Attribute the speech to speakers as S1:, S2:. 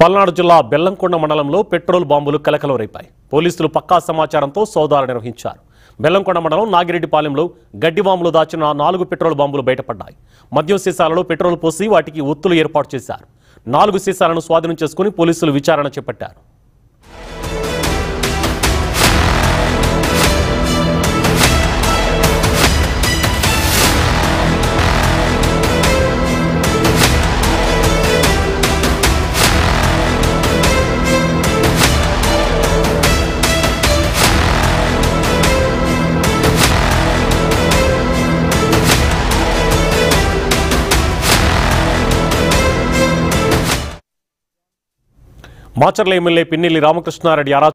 S1: పల్నాడు జిల్లా బెల్లంకొండ మండలంలో పెట్రోల్ బాంబులు కలకలం రేపాయి పోలీసులు పక్కా సమాచారంతో సోదాలు నిర్వహించారు. బెల్లంకొండ మండలం నాగిరెడ్డిపాలెంలో గడ్డి బాంబులు దాచిన నాలుగు పెట్రోల్ బాంబులు బయటపడ్డాయి. మద్యం సీసాలలో పెట్రోల్ పోసి వాటికి ఒత్తులు ఏర్పాటు చేశారు. నాలుగు సీసాలను స్వాధీనం చేసుకుని పోలీసులు విచారణ చేపట్టారు. మాచర్ల ఎమ్మెల్యే పిన్నెల్లి రామకృష్ణారెడ్డి అరా